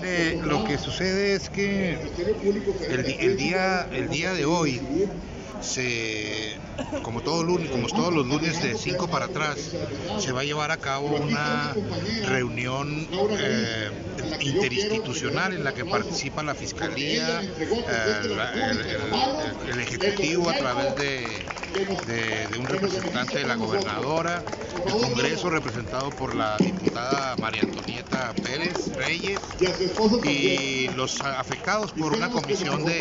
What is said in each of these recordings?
mire, lo que sucede es que el, día, el día de hoy se, como, todo lunes, como todos los lunes de 5 para atrás, se va a llevar a cabo una reunión eh, interinstitucional en la que participa la Fiscalía, el, Ejecutivo a través de, de, un representante de la gobernadora, el Congreso representado por la diputada María Antonieta Pérez Reyes y los afectados por una comisión de,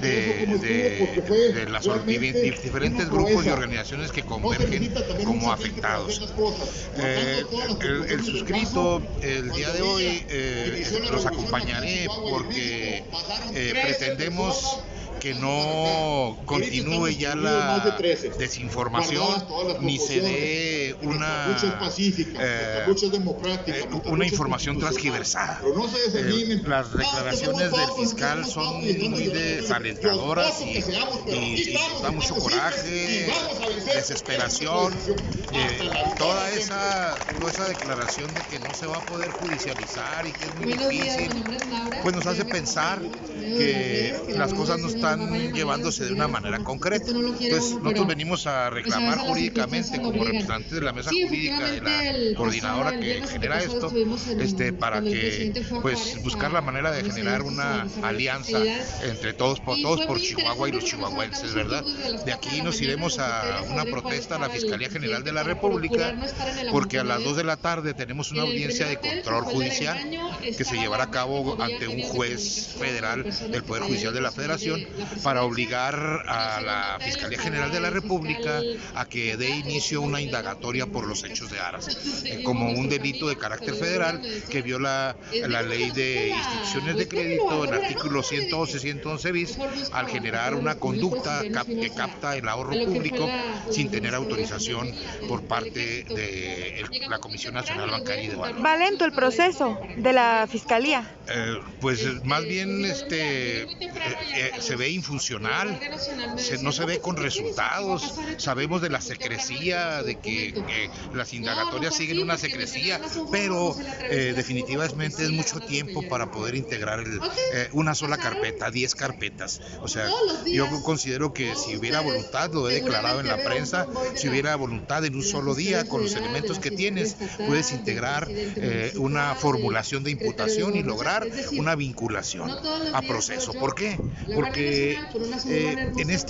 de, las diferentes grupos y organizaciones que convergen como afectados. Eh, el, suscrito el día de hoy eh, los acompañaré porque eh, pretendemos que no continúe ya la desinformación ni se dé una eh, eh, una información transgiversada. Eh, las declaraciones del fiscal son muy desalentadoras y, y, da mucho coraje, desesperación, toda esa toda esa declaración de que no se va a poder judicializar y que es muy difícil, pues nos hace pensar que las cosas no están están llevándose de una manera concreta. Entonces, nosotros venimos a reclamar jurídicamente como representantes de la mesa jurídica de la coordinadora que genera esto, este, para que, pues, buscar la manera de generar una alianza entre todos, por todos por Chihuahua y los chihuahuenses, ¿verdad? De aquí nos iremos a una protesta a la Fiscalía General de la República, porque a las 2 de la tarde tenemos una audiencia de control judicial que se llevará a cabo ante un juez federal del Poder Judicial de la Federación para obligar a la Fiscalía General de la República a que dé inicio una indagatoria por los hechos de Aras, eh, como un delito de carácter federal que viola la ley de instituciones de crédito, el artículo 111, 111 bis, al generar una conducta que capta el ahorro público sin tener autorización por parte de la Comisión Nacional Bancaria y de Valores. ¿Va lento el proceso de la Fiscalía? Eh, pues más bien este, eh, se ve infuncional, no se ve con resultados. Sabemos de la secrecía, de que, las indagatorias siguen una secrecía, pero eh, definitivamente es mucho tiempo para poder integrar eh, una sola carpeta, 10 carpetas. O sea, yo considero que si hubiera voluntad, lo he declarado en la prensa, si hubiera voluntad en un solo día con los elementos que tienes, puedes integrar eh, una formulación de imputación y lograr una vinculación a proceso. ¿Por qué? Porque eh, en este